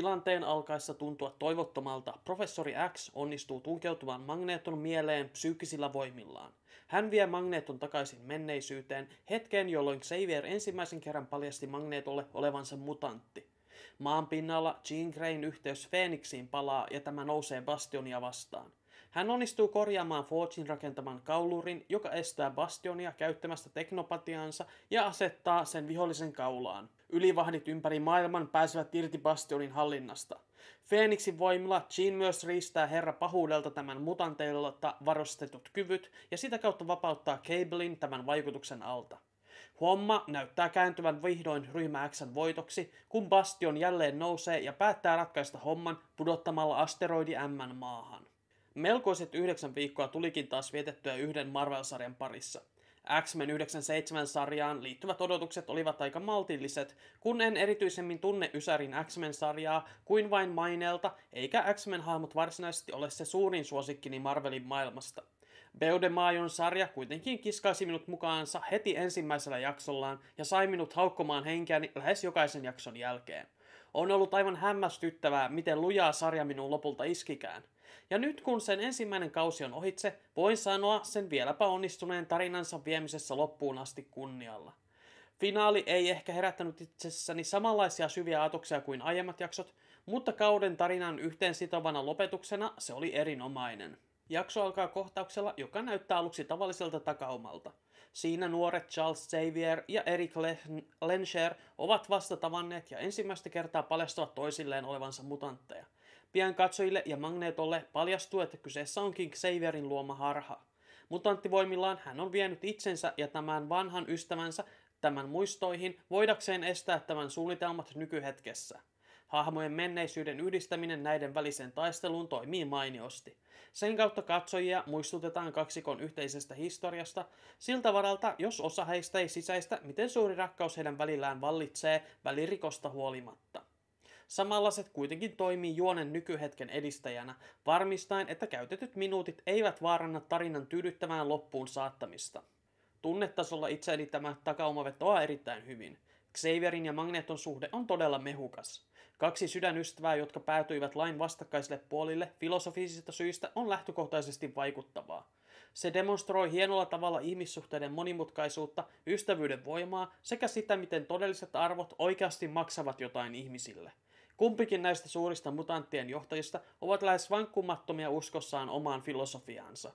Tilanteen alkaessa tuntua toivottomalta, professori X onnistuu tunkeutumaan Magneton mieleen psyykkisillä voimillaan. Hän vie Magneton takaisin menneisyyteen, hetkeen jolloin Xavier ensimmäisen kerran paljasti Magnetolle olevansa mutantti. Maan pinnalla Jean Greyn yhteys Phoenixiin palaa ja tämä nousee Bastionia vastaan. Hän onnistuu korjaamaan Forgin rakentaman kaulurin, joka estää Bastionia käyttämästä teknopatiaansa ja asettaa sen vihollisen kaulaan. Ylivahdit ympäri maailman pääsevät irti Bastionin hallinnasta. Phoenixin voimilla Jean myös riistää herra pahuudelta tämän mutanteilta varustetut kyvyt ja sitä kautta vapauttaa Cablein tämän vaikutuksen alta. Homma näyttää kääntyvän vihdoin ryhmä Xn voitoksi, kun Bastion jälleen nousee ja päättää ratkaista homman pudottamalla asteroidi M maahan. Melkoiset yhdeksän viikkoa tulikin taas vietettyä yhden Marvel-sarjan parissa. X-Men 97-sarjaan liittyvät odotukset olivat aika maltilliset, kun en erityisemmin tunne Ysärin X-Men-sarjaa kuin vain maineelta, eikä X-Men-hahmot varsinaisesti ole se suurin suosikkini Marvelin maailmasta. Beudemaajon sarja kuitenkin kiskaisi minut mukaansa heti ensimmäisellä jaksollaan ja sai minut haukkomaan henkeäni lähes jokaisen jakson jälkeen. On ollut aivan hämmästyttävää, miten lujaa sarja minun lopulta iskikään. Ja nyt kun sen ensimmäinen kausi on ohitse, voin sanoa sen vieläpä onnistuneen tarinansa viemisessä loppuun asti kunnialla. Finaali ei ehkä herättänyt itsessäni samanlaisia syviä ajatuksia kuin aiemmat jaksot, mutta kauden tarinan yhteensitovana lopetuksena se oli erinomainen. Jakso alkaa kohtauksella, joka näyttää aluksi tavalliselta takaumalta. Siinä nuoret Charles Xavier ja Eric Lensher ovat vasta tavanneet ja ensimmäistä kertaa paljastavat toisilleen olevansa mutantteja. Pian katsojille ja Magnetolle paljastuu, että kyseessä onkin Xavierin luoma harha. Mutanttivoimillaan hän on vienyt itsensä ja tämän vanhan ystävänsä tämän muistoihin voidakseen estää tämän suunnitelmat nykyhetkessä. Hahmojen menneisyyden yhdistäminen näiden väliseen taisteluun toimii mainiosti. Sen kautta katsojia muistutetaan kaksikon yhteisestä historiasta, siltä varalta, jos osa heistä ei sisäistä, miten suuri rakkaus heidän välillään vallitsee välirikosta huolimatta. Samanlaiset kuitenkin toimii juonen nykyhetken edistäjänä, varmistaen, että käytetyt minuutit eivät vaaranna tarinan tyydyttävään loppuun saattamista. Tunnetasolla itseäni tämä takauma vetoaa erittäin hyvin. Xavierin ja Magneton suhde on todella mehukas. Kaksi sydänystävää, jotka päätyivät lain vastakkaisille puolille filosofisista syistä, on lähtökohtaisesti vaikuttavaa. Se demonstroi hienolla tavalla ihmissuhteiden monimutkaisuutta, ystävyyden voimaa sekä sitä, miten todelliset arvot oikeasti maksavat jotain ihmisille. Kumpikin näistä suurista mutanttien johtajista ovat lähes vankkumattomia uskossaan omaan filosofiaansa.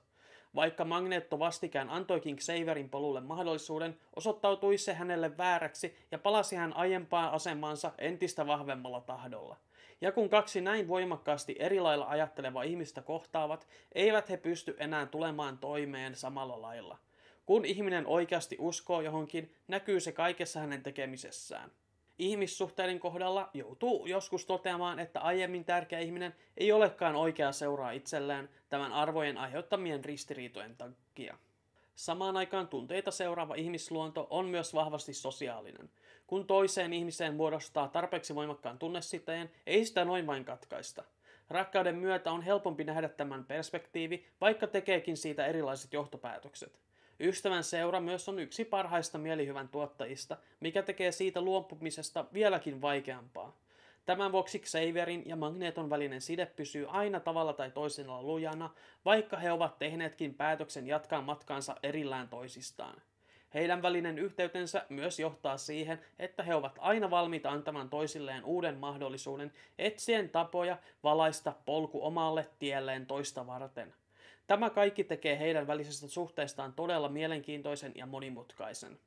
Vaikka Magneto vastikään antoikin Xaverin polulle mahdollisuuden, osoittautui se hänelle vääräksi ja palasi hän aiempaan asemaansa entistä vahvemmalla tahdolla. Ja kun kaksi näin voimakkaasti eri lailla ajatteleva ihmistä kohtaavat, eivät he pysty enää tulemaan toimeen samalla lailla. Kun ihminen oikeasti uskoo johonkin, näkyy se kaikessa hänen tekemisessään. Ihmissuhteiden kohdalla joutuu joskus toteamaan, että aiemmin tärkeä ihminen ei olekaan oikea seuraa itselleen tämän arvojen aiheuttamien ristiriitojen takia. Samaan aikaan tunteita seuraava ihmisluonto on myös vahvasti sosiaalinen. Kun toiseen ihmiseen muodostaa tarpeeksi voimakkaan tunnesiteen, ei sitä noin vain katkaista. Rakkauden myötä on helpompi nähdä tämän perspektiivi, vaikka tekeekin siitä erilaiset johtopäätökset. Ystävän seura myös on yksi parhaista mielihyvän tuottajista, mikä tekee siitä luopumisesta vieläkin vaikeampaa. Tämän vuoksi Xavierin ja Magneton välinen side pysyy aina tavalla tai toisella lujana, vaikka he ovat tehneetkin päätöksen jatkaa matkaansa erillään toisistaan. Heidän välinen yhteytensä myös johtaa siihen, että he ovat aina valmiita antamaan toisilleen uuden mahdollisuuden etsien tapoja valaista polku omalle tielleen toista varten – Tämä kaikki tekee heidän välisestä suhteestaan todella mielenkiintoisen ja monimutkaisen.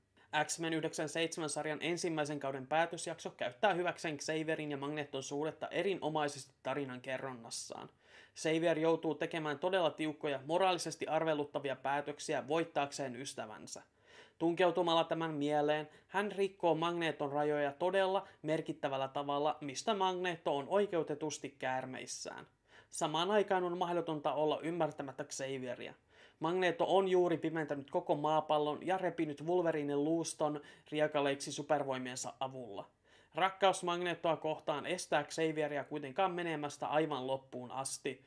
X-Men 97-sarjan ensimmäisen kauden päätösjakso käyttää hyväkseen Xavierin ja Magneton suhdetta erinomaisesti tarinan kerronnassaan. Xavier joutuu tekemään todella tiukkoja, moraalisesti arveluttavia päätöksiä voittaakseen ystävänsä. Tunkeutumalla tämän mieleen, hän rikkoo Magneton rajoja todella merkittävällä tavalla, mistä Magneto on oikeutetusti käärmeissään. Samaan aikaan on mahdotonta olla ymmärtämättä Xavieria. Magneto on juuri pimentänyt koko maapallon ja repinyt Wolverinen luuston riekaleiksi supervoimiensa avulla. Rakkaus Magnetoa kohtaan estää Xavieria kuitenkaan menemästä aivan loppuun asti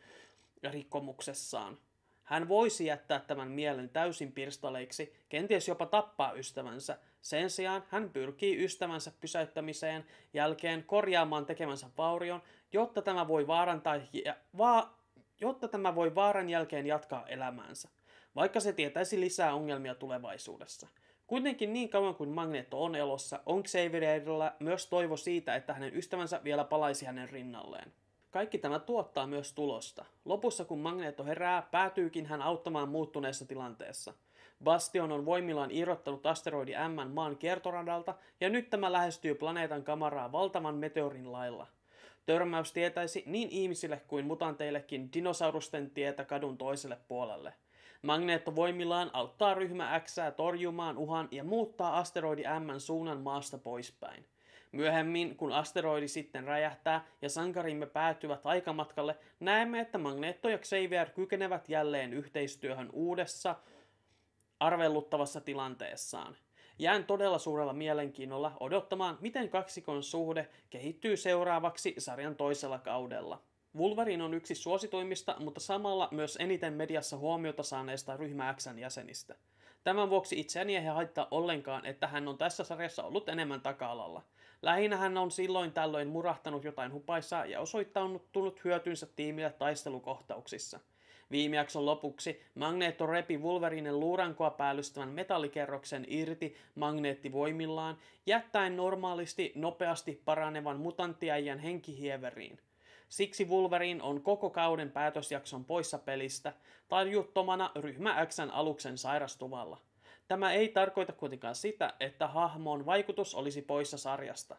rikkomuksessaan. Hän voisi jättää tämän mielen täysin pirstaleiksi, kenties jopa tappaa ystävänsä. Sen sijaan hän pyrkii ystävänsä pysäyttämiseen jälkeen korjaamaan tekemänsä vaurion jotta tämä voi vaarantaa ja va- jotta tämä voi vaaran jälkeen jatkaa elämäänsä, vaikka se tietäisi lisää ongelmia tulevaisuudessa. Kuitenkin niin kauan kuin Magneto on elossa, on Xavierilla myös toivo siitä, että hänen ystävänsä vielä palaisi hänen rinnalleen. Kaikki tämä tuottaa myös tulosta. Lopussa kun Magneto herää, päätyykin hän auttamaan muuttuneessa tilanteessa. Bastion on voimillaan irrottanut asteroidi M maan kiertoradalta, ja nyt tämä lähestyy planeetan kamaraa valtavan meteorin lailla. Törmäys tietäisi niin ihmisille kuin mutanteillekin dinosaurusten tietä kadun toiselle puolelle. Magneetto voimillaan auttaa ryhmä X torjumaan uhan ja muuttaa asteroidi M suunnan maasta poispäin. Myöhemmin, kun asteroidi sitten räjähtää ja sankarimme päätyvät aikamatkalle, näemme, että Magneetto ja Xavier kykenevät jälleen yhteistyöhön uudessa, arvelluttavassa tilanteessaan. Jään todella suurella mielenkiinnolla odottamaan, miten kaksikon suhde kehittyy seuraavaksi sarjan toisella kaudella. Wolverine on yksi suosituimmista, mutta samalla myös eniten mediassa huomiota saaneista ryhmä Xn jäsenistä. Tämän vuoksi itseäni ei haittaa ollenkaan, että hän on tässä sarjassa ollut enemmän taka-alalla. Lähinnä hän on silloin tällöin murahtanut jotain hupaissa ja osoittanut hyötynsä tiimille taistelukohtauksissa. Viime jakson lopuksi Magneto repi Wolverinen luurankoa päällystävän metallikerroksen irti magneettivoimillaan, jättäen normaalisti nopeasti paranevan mutanttiäijän henkihieveriin. Siksi Wolverine on koko kauden päätösjakson poissa pelistä, juttomana ryhmä Xn aluksen sairastuvalla. Tämä ei tarkoita kuitenkaan sitä, että hahmon vaikutus olisi poissa sarjasta.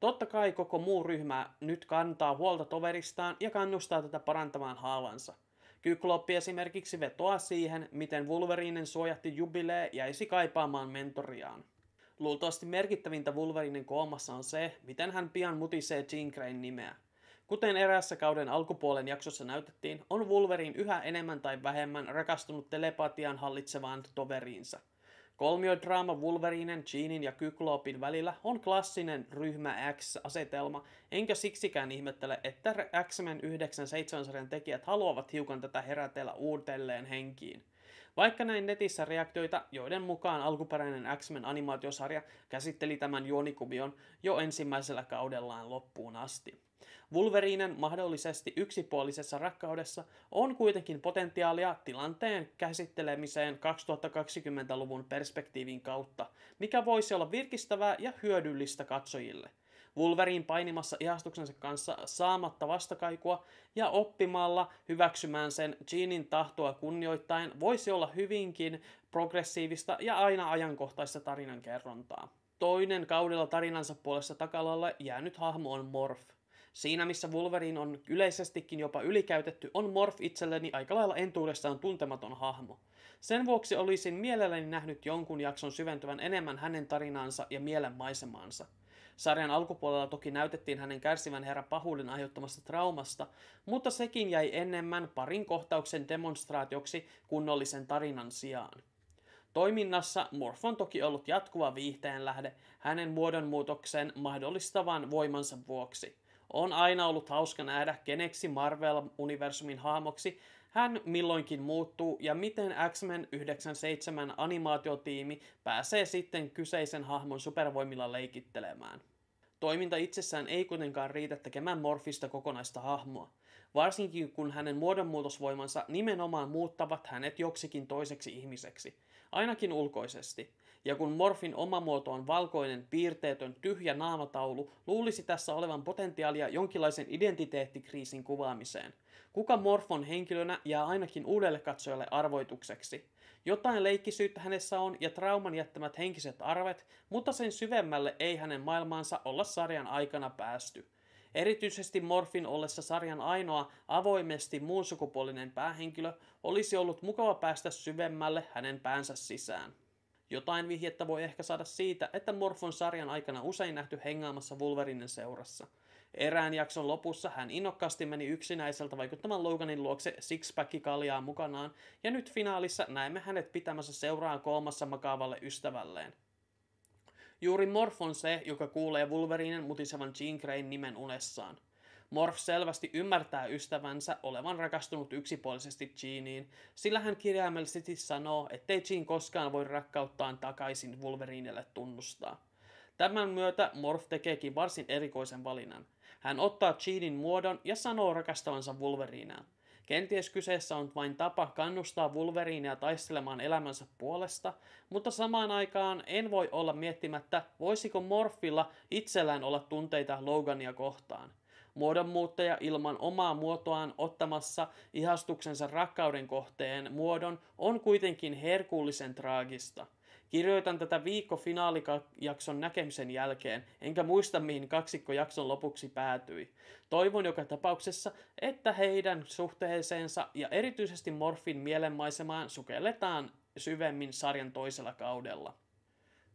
Totta kai koko muu ryhmä nyt kantaa huolta toveristaan ja kannustaa tätä parantamaan haavansa. Kykloppi esimerkiksi vetoaa siihen, miten Wolverinen suojatti jubilee jäisi kaipaamaan mentoriaan. Luultavasti merkittävintä Wolverinen koomassa on se, miten hän pian mutisee Jean Grayn nimeä. Kuten erässä kauden alkupuolen jaksossa näytettiin, on Wolverine yhä enemmän tai vähemmän rakastunut telepatian hallitsevaan toveriinsa. Kolmiodraama Wolverinen, Jeanin ja Kyklopin välillä on klassinen ryhmä X-asetelma, enkä siksikään ihmettele, että X-Men 97 sarjan tekijät haluavat hiukan tätä herätellä uudelleen henkiin. Vaikka näin netissä reaktioita, joiden mukaan alkuperäinen X-Men animaatiosarja käsitteli tämän juonikuvion jo ensimmäisellä kaudellaan loppuun asti. Wolverinen mahdollisesti yksipuolisessa rakkaudessa on kuitenkin potentiaalia tilanteen käsittelemiseen 2020-luvun perspektiivin kautta, mikä voisi olla virkistävää ja hyödyllistä katsojille. Wolverine painimassa ihastuksensa kanssa saamatta vastakaikua ja oppimalla hyväksymään sen Jeanin tahtoa kunnioittain voisi olla hyvinkin progressiivista ja aina ajankohtaista tarinankerrontaa. Toinen kaudella tarinansa puolessa takalalla jäänyt hahmo on Morph. Siinä missä Wolverine on yleisestikin jopa ylikäytetty, on Morph itselleni aika lailla entuudestaan tuntematon hahmo. Sen vuoksi olisin mielelläni nähnyt jonkun jakson syventyvän enemmän hänen tarinaansa ja mielen maisemaansa. Sarjan alkupuolella toki näytettiin hänen kärsivän herra pahuuden aiheuttamasta traumasta, mutta sekin jäi enemmän parin kohtauksen demonstraatioksi kunnollisen tarinan sijaan. Toiminnassa Morph on toki ollut jatkuva viihteen lähde hänen muodonmuutoksen mahdollistavan voimansa vuoksi. On aina ollut hauska nähdä, keneksi Marvel-universumin hahmoksi hän milloinkin muuttuu ja miten X-Men 97 animaatiotiimi pääsee sitten kyseisen hahmon supervoimilla leikittelemään. Toiminta itsessään ei kuitenkaan riitä tekemään Morfista kokonaista hahmoa, varsinkin kun hänen muodonmuutosvoimansa nimenomaan muuttavat hänet joksikin toiseksi ihmiseksi, ainakin ulkoisesti. Ja kun Morfin oma muoto on valkoinen, piirteetön, tyhjä naamataulu, luulisi tässä olevan potentiaalia jonkinlaisen identiteettikriisin kuvaamiseen. Kuka Morfon henkilönä jää ainakin uudelle katsojalle arvoitukseksi. Jotain leikkisyyttä hänessä on ja trauman jättämät henkiset arvet, mutta sen syvemmälle ei hänen maailmaansa olla sarjan aikana päästy. Erityisesti Morfin ollessa sarjan ainoa avoimesti muun sukupuolinen päähenkilö olisi ollut mukava päästä syvemmälle hänen päänsä sisään. Jotain vihjettä voi ehkä saada siitä, että Morfon sarjan aikana usein nähty hengaamassa Wolverinen seurassa. Erään jakson lopussa hän innokkaasti meni yksinäiseltä vaikuttamaan Loganin luokse sixpack kaljaa mukanaan, ja nyt finaalissa näemme hänet pitämässä seuraa koomassa makaavalle ystävälleen. Juuri Morf on se, joka kuulee Wolverinen mutisevan Jean Grayn nimen unessaan. Morph selvästi ymmärtää ystävänsä olevan rakastunut yksipuolisesti Jeaniin, sillä hän kirjaimellisesti sanoo, ettei Jean koskaan voi rakkauttaan takaisin Wolverinelle tunnustaa. Tämän myötä Morph tekeekin varsin erikoisen valinnan. Hän ottaa Jeanin muodon ja sanoo rakastavansa Wolverinea. Kenties kyseessä on vain tapa kannustaa Wolverinea taistelemaan elämänsä puolesta, mutta samaan aikaan en voi olla miettimättä, voisiko Morfilla itsellään olla tunteita Logania kohtaan. Muodonmuuttaja ilman omaa muotoaan ottamassa ihastuksensa rakkauden kohteen muodon on kuitenkin herkullisen traagista – Kirjoitan tätä viikko finaalijakson näkemisen jälkeen, enkä muista mihin kaksikko jakson lopuksi päätyi. Toivon joka tapauksessa, että heidän suhteeseensa ja erityisesti Morfin mielenmaisemaan sukelletaan syvemmin sarjan toisella kaudella.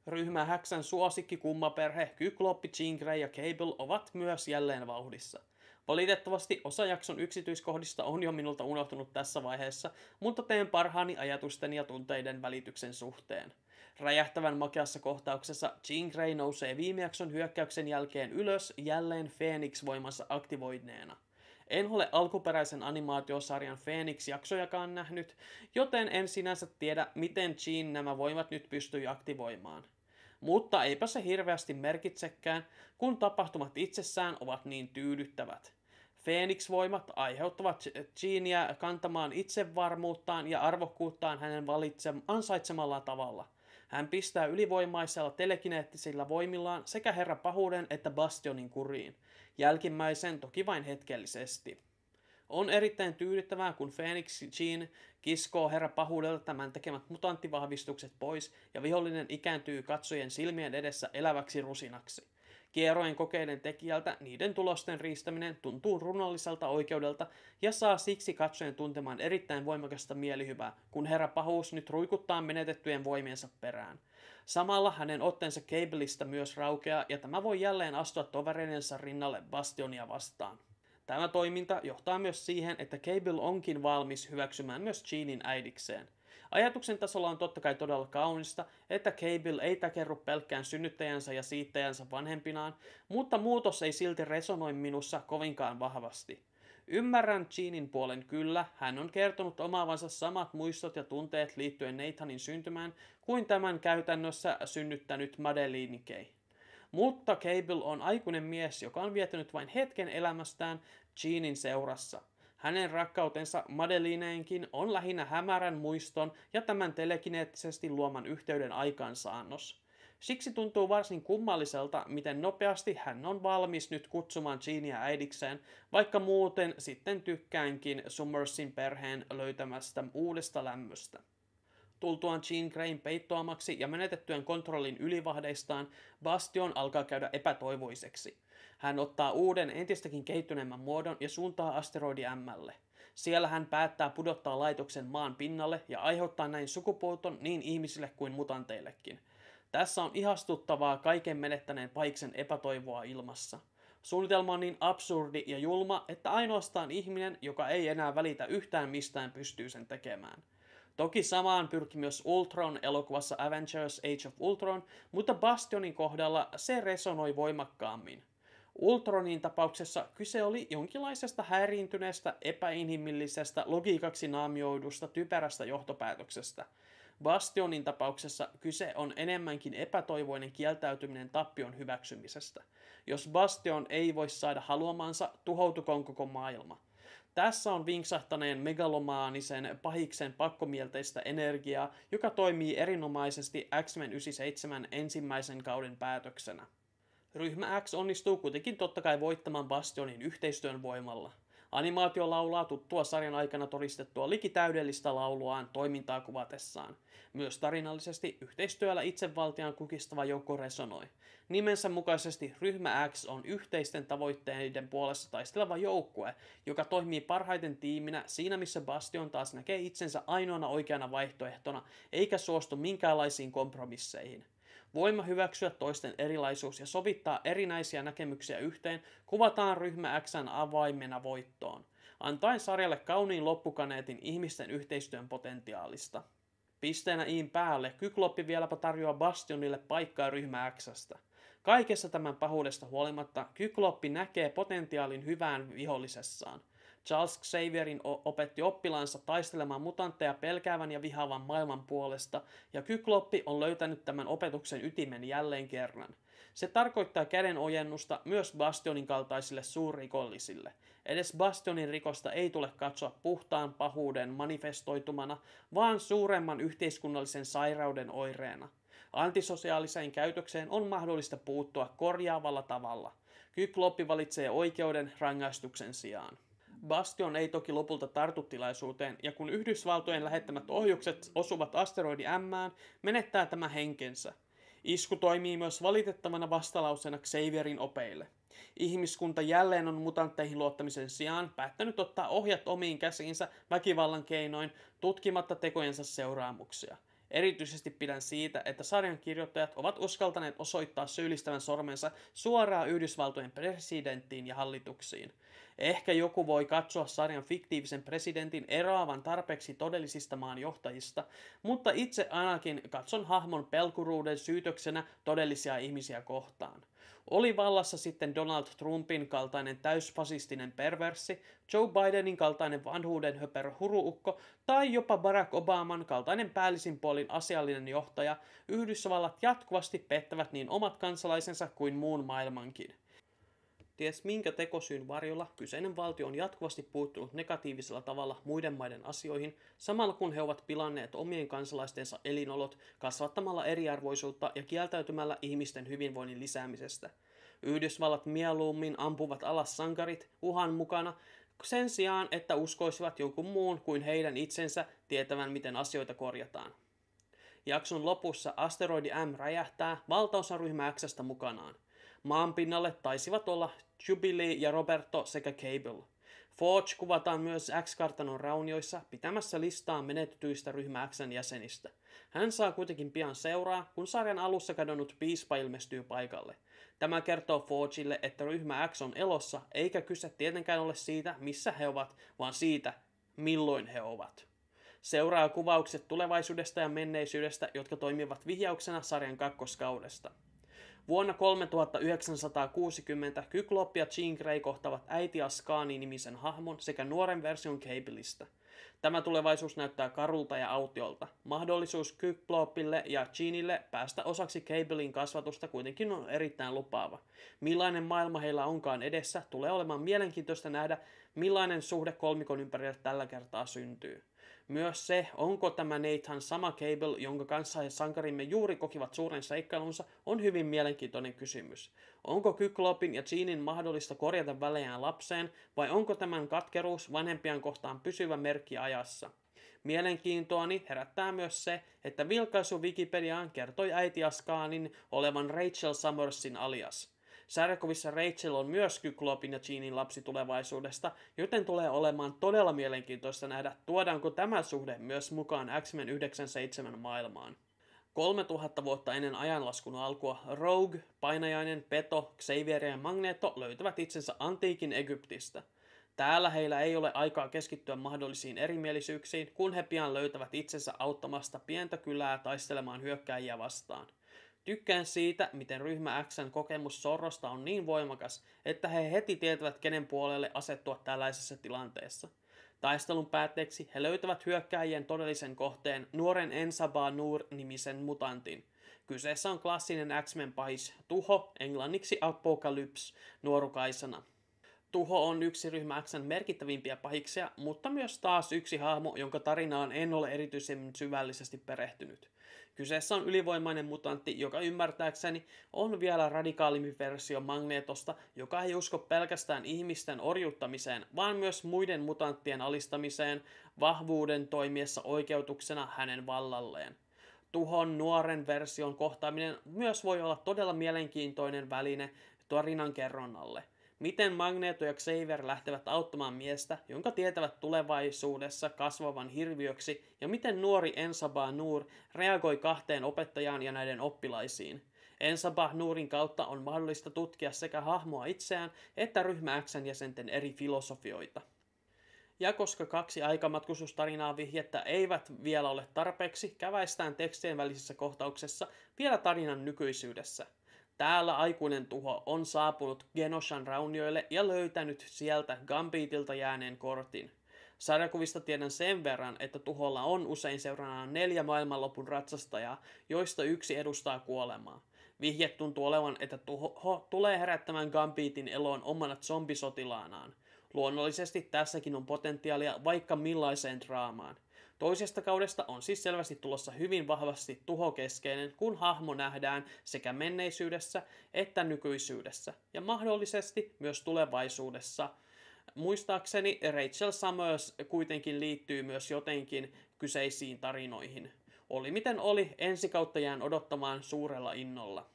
Ryhmä Häksän suosikki kummaperhe, Kykloppi, Jean Grey ja Cable ovat myös jälleen vauhdissa. Valitettavasti osa jakson yksityiskohdista on jo minulta unohtunut tässä vaiheessa, mutta teen parhaani ajatusten ja tunteiden välityksen suhteen. Räjähtävän makeassa kohtauksessa Jean Grey nousee viime jakson hyökkäyksen jälkeen ylös jälleen Phoenix-voimassa aktivoineena. En ole alkuperäisen animaatiosarjan Phoenix-jaksojakaan nähnyt, joten en sinänsä tiedä, miten Jean nämä voimat nyt pystyi aktivoimaan. Mutta eipä se hirveästi merkitsekään, kun tapahtumat itsessään ovat niin tyydyttävät. Phoenix-voimat aiheuttavat Jeania kantamaan itsevarmuuttaan ja arvokkuuttaan hänen valitsem- ansaitsemalla tavalla. Hän pistää ylivoimaisella telekineettisillä voimillaan sekä herra pahuuden että bastionin kuriin. Jälkimmäisen toki vain hetkellisesti. On erittäin tyydyttävää, kun Phoenix Jean kiskoo herra pahuudelta tämän tekemät mutanttivahvistukset pois ja vihollinen ikääntyy katsojen silmien edessä eläväksi rusinaksi. Kierrojen kokeiden tekijältä niiden tulosten riistäminen tuntuu runolliselta oikeudelta ja saa siksi katsojen tuntemaan erittäin voimakasta mielihyvää, kun herra pahuus nyt ruikuttaa menetettyjen voimiensa perään. Samalla hänen otteensa Cableista myös raukeaa ja tämä voi jälleen astua tovereidensa rinnalle Bastionia vastaan. Tämä toiminta johtaa myös siihen, että Cable onkin valmis hyväksymään myös Jeanin äidikseen. Ajatuksen tasolla on totta kai todella kaunista, että Cable ei takerru pelkkään synnyttäjänsä ja siittäjänsä vanhempinaan, mutta muutos ei silti resonoi minussa kovinkaan vahvasti. Ymmärrän Jeanin puolen kyllä, hän on kertonut omaavansa samat muistot ja tunteet liittyen Nathanin syntymään kuin tämän käytännössä synnyttänyt Madeline Kay. Mutta Cable on aikuinen mies, joka on viettänyt vain hetken elämästään Jeanin seurassa – hänen rakkautensa Madelineenkin on lähinnä hämärän muiston ja tämän telekineettisesti luoman yhteyden aikaansaannos. Siksi tuntuu varsin kummalliselta, miten nopeasti hän on valmis nyt kutsumaan Jeania äidikseen, vaikka muuten sitten tykkäänkin Summersin perheen löytämästä uudesta lämmöstä. Tultuaan Jean Greyn peittoamaksi ja menetettyään kontrollin ylivahdeistaan, Bastion alkaa käydä epätoivoiseksi. Hän ottaa uuden entistäkin kehittyneemmän muodon ja suuntaa asteroidi Mlle. Siellä hän päättää pudottaa laitoksen maan pinnalle ja aiheuttaa näin sukupuuton niin ihmisille kuin mutanteillekin. Tässä on ihastuttavaa kaiken menettäneen paiksen epätoivoa ilmassa. Suunnitelma on niin absurdi ja julma, että ainoastaan ihminen, joka ei enää välitä yhtään mistään, pystyy sen tekemään. Toki samaan pyrki myös Ultron elokuvassa Avengers Age of Ultron, mutta Bastionin kohdalla se resonoi voimakkaammin. Ultronin tapauksessa kyse oli jonkinlaisesta häiriintyneestä, epäinhimillisestä, logiikaksi naamioidusta, typerästä johtopäätöksestä. Bastionin tapauksessa kyse on enemmänkin epätoivoinen kieltäytyminen tappion hyväksymisestä. Jos Bastion ei voi saada haluamansa, tuhoutukoon koko maailma. Tässä on vinksahtaneen megalomaanisen pahiksen pakkomielteistä energiaa, joka toimii erinomaisesti X-Men 97 ensimmäisen kauden päätöksenä. Ryhmä X onnistuu kuitenkin totta kai voittamaan Bastionin yhteistyön voimalla. Animaatio laulaa tuttua sarjan aikana todistettua likitäydellistä lauluaan toimintaa kuvatessaan. Myös tarinallisesti yhteistyöllä itsevaltiaan kukistava joukko resonoi. Nimensä mukaisesti ryhmä X on yhteisten tavoitteiden puolesta taisteleva joukkue, joka toimii parhaiten tiiminä siinä missä Bastion taas näkee itsensä ainoana oikeana vaihtoehtona, eikä suostu minkäänlaisiin kompromisseihin. Voima hyväksyä toisten erilaisuus ja sovittaa erinäisiä näkemyksiä yhteen kuvataan ryhmä Xn avaimena voittoon, antaen sarjalle kauniin loppukaneetin ihmisten yhteistyön potentiaalista. Pisteenä iin päälle Kykloppi vieläpä tarjoaa Bastionille paikkaa ryhmä Xstä. Kaikessa tämän pahuudesta huolimatta Kykloppi näkee potentiaalin hyvään vihollisessaan. Charles Xavierin opetti oppilaansa taistelemaan mutantteja pelkäävän ja vihaavan maailman puolesta, ja Kykloppi on löytänyt tämän opetuksen ytimen jälleen kerran. Se tarkoittaa kädenojennusta myös Bastionin kaltaisille suurrikollisille. Edes Bastionin rikosta ei tule katsoa puhtaan pahuuden manifestoitumana, vaan suuremman yhteiskunnallisen sairauden oireena. Antisosiaaliseen käytökseen on mahdollista puuttua korjaavalla tavalla. Kykloppi valitsee oikeuden rangaistuksen sijaan. Bastion ei toki lopulta tartu tilaisuuteen, ja kun Yhdysvaltojen lähettämät ohjukset osuvat asteroidi M, menettää tämä henkensä. Isku toimii myös valitettavana vastalauseena Xavierin opeille. Ihmiskunta jälleen on mutantteihin luottamisen sijaan päättänyt ottaa ohjat omiin käsiinsä väkivallan keinoin tutkimatta tekojensa seuraamuksia. Erityisesti pidän siitä, että sarjan kirjoittajat ovat uskaltaneet osoittaa syyllistävän sormensa suoraan Yhdysvaltojen presidenttiin ja hallituksiin. Ehkä joku voi katsoa sarjan fiktiivisen presidentin eroavan tarpeeksi todellisista maanjohtajista, mutta itse ainakin katson hahmon pelkuruuden syytöksenä todellisia ihmisiä kohtaan. Oli vallassa sitten Donald Trumpin kaltainen täysfasistinen perverssi, Joe Bidenin kaltainen vanhuuden höperö huruukko tai jopa Barack Obaman kaltainen päällisin puolin asiallinen johtaja, Yhdysvallat jatkuvasti pettävät niin omat kansalaisensa kuin muun maailmankin. Ties minkä tekosyyn varjolla kyseinen valtio on jatkuvasti puuttunut negatiivisella tavalla muiden maiden asioihin, samalla kun he ovat pilanneet omien kansalaistensa elinolot kasvattamalla eriarvoisuutta ja kieltäytymällä ihmisten hyvinvoinnin lisäämisestä. Yhdysvallat mieluummin ampuvat alas sankarit uhan mukana, sen sijaan, että uskoisivat jonkun muun kuin heidän itsensä tietävän, miten asioita korjataan. Jakson lopussa asteroidi M räjähtää valtaosa ryhmä Xstä mukanaan. Maanpinnalle taisivat olla Jubilee ja Roberto sekä Cable. Forge kuvataan myös X-kartanon raunioissa pitämässä listaa menetetyistä ryhmä Xn jäsenistä. Hän saa kuitenkin pian seuraa, kun sarjan alussa kadonnut piispa ilmestyy paikalle. Tämä kertoo Forgeille, että ryhmä X on elossa, eikä kyse tietenkään ole siitä, missä he ovat, vaan siitä, milloin he ovat. Seuraa kuvaukset tulevaisuudesta ja menneisyydestä, jotka toimivat vihjauksena sarjan kakkoskaudesta. Vuonna 3960 Kyklop ja Jean Grey kohtavat äiti Askani-nimisen hahmon sekä nuoren version Cableista. Tämä tulevaisuus näyttää karulta ja autiolta. Mahdollisuus Kyklopille ja Jeanille päästä osaksi Cablein kasvatusta kuitenkin on erittäin lupaava. Millainen maailma heillä onkaan edessä, tulee olemaan mielenkiintoista nähdä, millainen suhde kolmikon ympärille tällä kertaa syntyy. Myös se, onko tämä Nathan sama Cable, jonka kanssa sankarimme juuri kokivat suuren seikkailunsa, on hyvin mielenkiintoinen kysymys. Onko Kyklopin ja Jeanin mahdollista korjata välejään lapseen, vai onko tämän katkeruus vanhempian kohtaan pysyvä merkki ajassa? Mielenkiintoani herättää myös se, että vilkaisu Wikipediaan kertoi äiti Askaanin olevan Rachel Summersin alias – Sarjakovissa Rachel on myös Kyklopin ja Jeanin lapsi tulevaisuudesta, joten tulee olemaan todella mielenkiintoista nähdä, tuodaanko tämä suhde myös mukaan X-Men 97 maailmaan. 3000 vuotta ennen ajanlaskun alkua Rogue, Painajainen, Peto, Xavier ja Magneto löytävät itsensä antiikin Egyptistä. Täällä heillä ei ole aikaa keskittyä mahdollisiin erimielisyyksiin, kun he pian löytävät itsensä auttamasta pientä kylää taistelemaan hyökkääjiä vastaan – Tykkään siitä, miten ryhmä Xn kokemus sorrosta on niin voimakas, että he heti tietävät kenen puolelle asettua tällaisessa tilanteessa. Taistelun päätteeksi he löytävät hyökkääjien todellisen kohteen nuoren Ensaba Nur-nimisen mutantin. Kyseessä on klassinen X-Men pahis Tuho, englanniksi Apocalypse, nuorukaisena. Tuho on yksi ryhmä Xn merkittävimpiä pahiksia, mutta myös taas yksi hahmo, jonka tarinaan en ole erityisen syvällisesti perehtynyt. Kyseessä on ylivoimainen mutantti, joka ymmärtääkseni on vielä radikaalimpi versio Magnetosta, joka ei usko pelkästään ihmisten orjuttamiseen, vaan myös muiden mutanttien alistamiseen vahvuuden toimiessa oikeutuksena hänen vallalleen. Tuhon nuoren version kohtaaminen myös voi olla todella mielenkiintoinen väline tarinan kerronnalle – Miten Magneto ja Xavier lähtevät auttamaan miestä, jonka tietävät tulevaisuudessa kasvavan hirviöksi, ja miten nuori Ensabah Nur reagoi kahteen opettajaan ja näiden oppilaisiin. Ensabah Nurin kautta on mahdollista tutkia sekä hahmoa itseään että ryhmä Xn jäsenten eri filosofioita. Ja koska kaksi aikamatkustustarinaa vihjettä eivät vielä ole tarpeeksi, käväistään tekstien välisessä kohtauksessa vielä tarinan nykyisyydessä – Täällä aikuinen tuho on saapunut Genoshan raunioille ja löytänyt sieltä Gambitilta jääneen kortin. Sarjakuvista tiedän sen verran, että tuholla on usein seurana neljä maailmanlopun ratsastajaa, joista yksi edustaa kuolemaa. Vihje tuntuu olevan, että tuho tulee herättämään Gambitin eloon omana zombisotilaanaan. Luonnollisesti tässäkin on potentiaalia vaikka millaiseen draamaan. Toisesta kaudesta on siis selvästi tulossa hyvin vahvasti tuhokeskeinen, kun hahmo nähdään sekä menneisyydessä että nykyisyydessä, ja mahdollisesti myös tulevaisuudessa. Muistaakseni Rachel Summers kuitenkin liittyy myös jotenkin kyseisiin tarinoihin. Oli miten oli, ensi kautta jään odottamaan suurella innolla.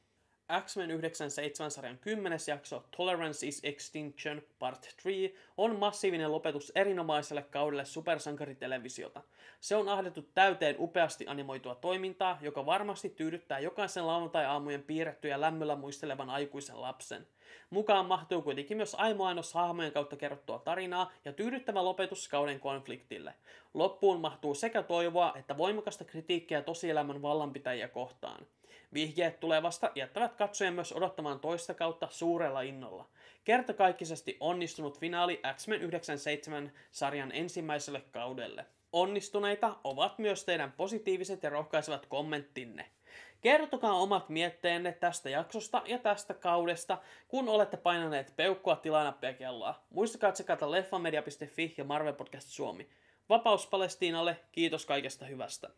X-Men 97-sarjan 10. jakso Tolerance is Extinction Part 3 on massiivinen lopetus erinomaiselle kaudelle supersankaritelevisiota. Se on ahdettu täyteen upeasti animoitua toimintaa, joka varmasti tyydyttää jokaisen lauantai-aamujen piirrettyjä lämmöllä muistelevan aikuisen lapsen. Mukaan mahtuu kuitenkin myös aimoainos hahmojen kautta kerrottua tarinaa ja tyydyttävä lopetus kauden konfliktille. Loppuun mahtuu sekä toivoa että voimakasta kritiikkiä tosielämän vallanpitäjiä kohtaan. Vihjeet tulevasta jättävät katsojan myös odottamaan toista kautta suurella innolla. Kertakaikkisesti onnistunut finaali X-Men 97 sarjan ensimmäiselle kaudelle. Onnistuneita ovat myös teidän positiiviset ja rohkaisevat kommenttinne. Kertokaa omat mietteenne tästä jaksosta ja tästä kaudesta, kun olette painaneet peukkua tilanappia kelloa. Muistakaa tsekata leffamedia.fi ja Marvel Podcast Suomi. Vapaus Palestiinalle, kiitos kaikesta hyvästä.